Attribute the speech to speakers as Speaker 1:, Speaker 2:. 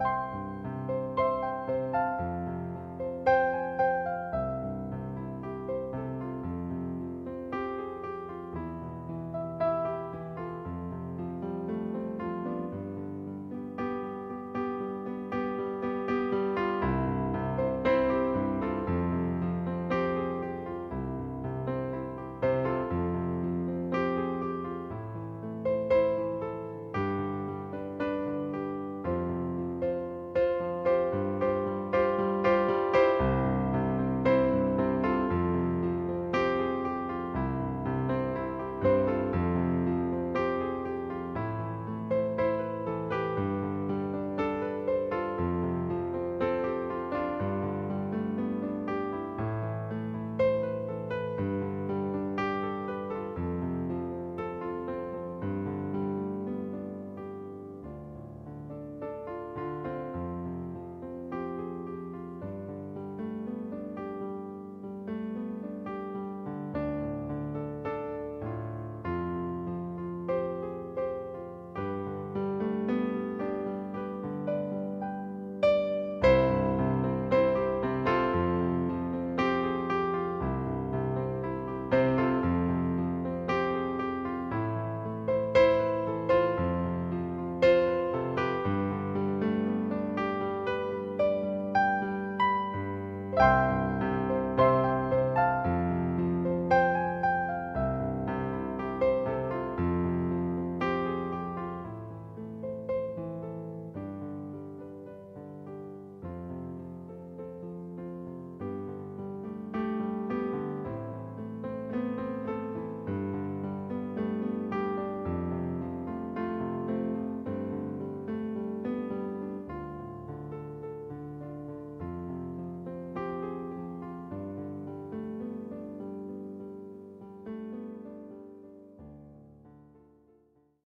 Speaker 1: you you